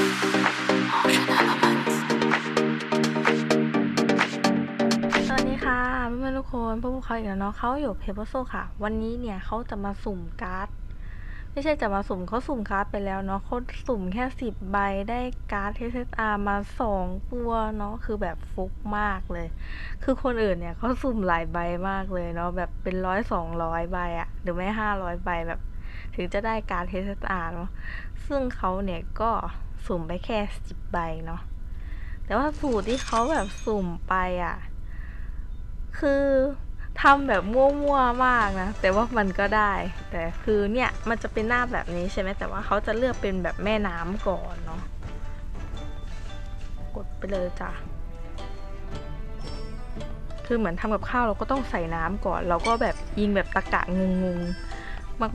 สวัสดีค่ะเพื่อนๆทุกคนพวกเขาอีกแล้วเนาะเขาอยู่เพเปอร์โซค่ะ วันนี้เนี่ยเขาจะมาสุ่มการ์ด ไม่ใช่จะมาสุ่มเขาสุ่มการ์ดไปแล้วเนาะเขาสุ่มแค่สิบใบได้การ์ด SSR มาสองตัวเนาะคือแบบฟลุกมากเลย คือคนอื่นเนี่ยเขาสุ่มหลายใบมากเลยเนาะแบบเป็นร้อยสองร้อยใบอะหรือไม่ห้าร้อยใบแบบ ถึงจะได้การ์ด SSR เนาะซึ่งเขาเนี่ยก็สุ่มไปแค่สิบใบเนาะแต่ว่าสูตรที่เขาแบบสุ่มไปอะ คือทำแบบมั่วๆมากนะ แต่ว่ามันก็ได้ แต่คือเนี่ยมันจะเป็นหน้าแบบนี้ใช่ไหมแต่ว่าเขาจะเลือกเป็นแบบแม่น้ำก่อนเนาะกดไปเลยจ้ะคือเหมือนทำกับข้าวเราก็ต้องใส่น้ำก่อน เราก็แบบยิงแบบตะกะงงๆ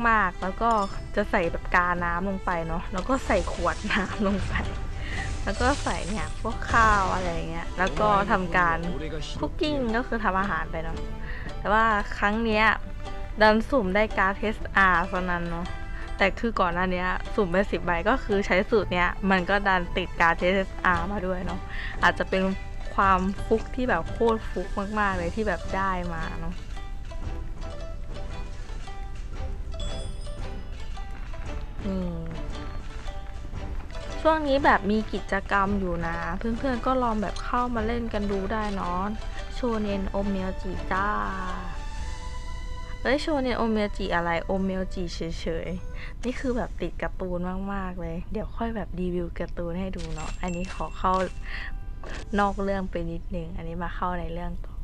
มากๆ แล้วก็จะใส่แบบกาน้ำลงไปเนาะ แล้วก็ใส่ขวดน้ำลงไป แล้วก็ใส่เนี่ยพวกข้าวอะไรเงี้ย แล้วก็ทำการ cooking ก็คือทำอาหารไปเนาะ แต่ว่าครั้งเนี้ยดันสุ่มได้การ์ด SSR ตอนนั้นเนาะ แต่คือก่อนหน้านี้สุ่มไปสิบใบก็คือใช้สูตรเนี้ยมันก็ดันติดการ์ด SSR มาด้วยเนาะ อาจจะเป็นความฟลุกที่แบบโคตรฟลุกมากๆเลยที่แบบได้มาเนาะ ช่วงนี้แบบมีกิจกรรมอยู่นะ เพื่อนๆก็ลองแบบเข้ามาเล่นกันดูได้เนาะโชเนนโอเมลจิจ้าเอ้ยโชเนนโอเมลจิอะไรโอเมลจิเฉยๆ นี่คือแบบติดการ์ตูนมากๆเลย เดี๋ยวค่อยแบบรีวิวการ์ตูนให้ดูเนาะอันนี้ขอเข้านอกเรื่องไปนิดนึง อันนี้มาเข้าในเรื่องต่อ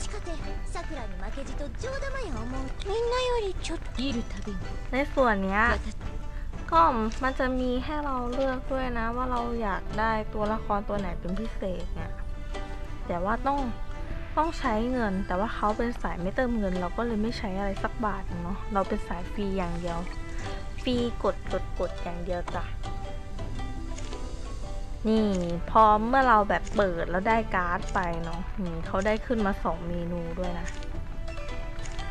ち勝てさくらに負けじと冗談や思うみんなよりちょっと見るたびに ในส่วนเนี้ย 私 ก็มันจะมีให้เราเลือกด้วยนะ ว่าเราอยากได้ตัวละครตัวไหนเป็นพิเศษเนี่ย แต่ว่าต้องต้องใช้เงิน แต่ว่าเขาเป็นสายไม่เติมเงิน เราก็เลยไม่ใช้อะไรสักบาทหนึ่งเนาะเราเป็นสายฟรีอย่างเดียว ฟรีกดกดกดอย่างเดียวจ้ะ นี่พอเมื่อเราแบบเปิดแล้วได้การ์ดไปเนาะนี่เขาได้ขึ้นมาสองเมนูด้วยนะ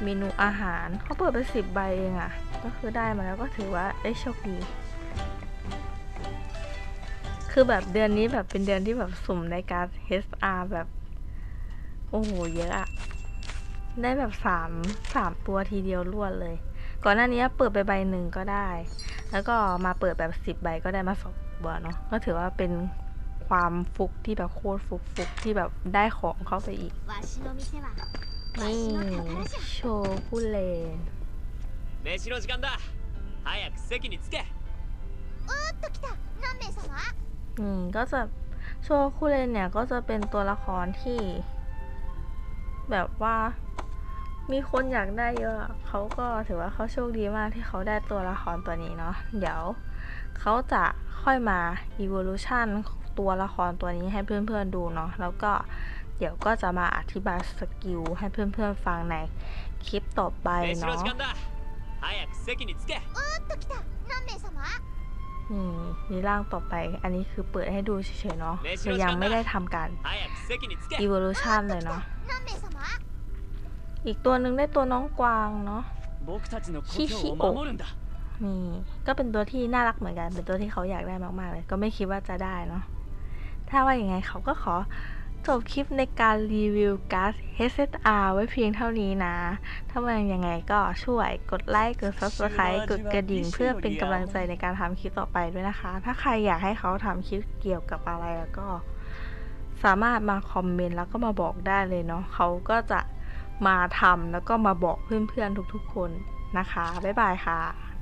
เมนูอาหารเขาเปิดไปสิบใบเองอะ่ะ ก็คือได้มาแล้วก็ถือว่าได้โชคดีคือแบบเดือนนี้แบบเป็นเดือนที่แบบสุ่มในการ HR แบบ โอ้โหเยอะอะได้แบบสามสามตัวทีเดียวรวดเลย ก่อนหน้านี้เปิดไปใบหนึ่งก็ได้ แล้วก็มาเปิดแบบสิบใบก็ได้มาสอง ตัวเนาะก็ถือว่าเป็นความฟุกที่แบบโคตรฟุกฟุกที่แบบได้ของเข้าไปอีก わしの店はわ นี่ しの宝じゃ โชกุเลน 飯の時間だ早く席に着けおっと来た何名様 อืมก็จะโชคุเรนเนี่ยก็จะเป็นตัวละครที่ แบบว่า มีคนอยากได้เยอะเขาก็ถือว่าเขาโชคดีมากที่เขาได้ตัวละครตัวนี้เนาะเดี๋ยวเขาจะ ค่อยมา evolution ตัวละครตัวนี้ให้เพื่อนๆดูเนาะแล้วก็เดี๋ยวก็จะมาอธิบายสกิลให้เพื่อนๆฟังในคลิปต่อไปเนาะนี่นี่ร่างต่อไป อันนี้คือเปิดให้ดูเฉยๆเนาะคือยังไม่ได้ทำการ evolution เลยเนาะอีกตัวหนึ่งได้ตัวน้องกวางเนาะคิชิโอ นี่ก็เป็นตัวที่น่ารักเหมือนกัน เป็นตัวที่เขาอยากได้มากๆเลย ก็ไม่คิดว่าจะได้เนาะถ้าว่าอย่างไงเขาก็ขอจบคลิปในการรีวิวการ์ด HSR ไว้เพียงเท่านี้นะ ถ้าว่ายังไงก็ช่วยกดไลค์ กด subscribe กดกระดิ่ง เพื่อเป็นกำลังใจในการทำคลิปต่อไปด้วยนะคะ ถ้าใครอยากให้เขาทำคลิปเกี่ยวกับอะไรแล้วก็ สามารถมาคอมเมนต์แล้วก็มาบอกได้เลยเนาะ เขาก็จะมาทำแล้วก็มาบอกเพื่อนๆทุกๆคนนะคะ บ๊ายบายค่ะ